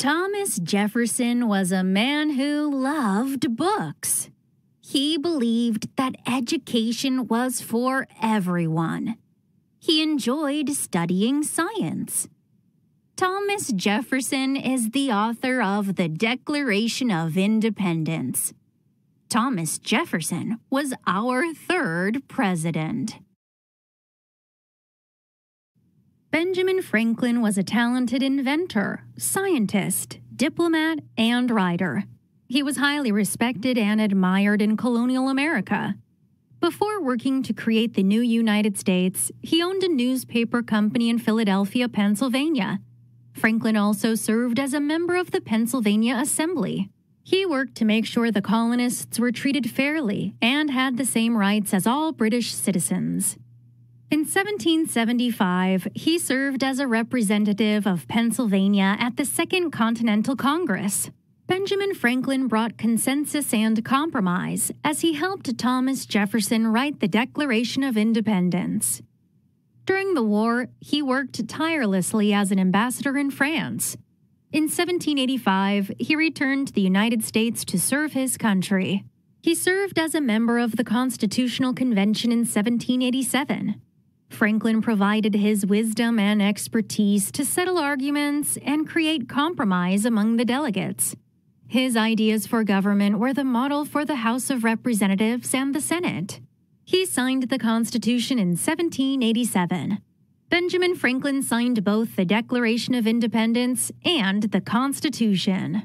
Thomas Jefferson was a man who loved books. He believed that education was for everyone. He enjoyed studying science. Thomas Jefferson is the author of the Declaration of Independence. Thomas Jefferson was our third president. Benjamin Franklin was a talented inventor, scientist, diplomat, and writer. He was highly respected and admired in colonial America. Before working to create the new United States, he owned a newspaper company in Philadelphia, Pennsylvania. Franklin also served as a member of the Pennsylvania Assembly. He worked to make sure the colonists were treated fairly and had the same rights as all British citizens. In 1775, he served as a representative of Pennsylvania at the Second Continental Congress. Benjamin Franklin brought consensus and compromise as he helped Thomas Jefferson write the Declaration of Independence. During the war, he worked tirelessly as an ambassador in France. In 1785, he returned to the United States to serve his country. He served as a member of the Constitutional Convention in 1787. Franklin provided his wisdom and expertise to settle arguments and create compromise among the delegates. His ideas for government were the model for the House of Representatives and the Senate. He signed the Constitution in 1787. Benjamin Franklin signed both the Declaration of Independence and the Constitution.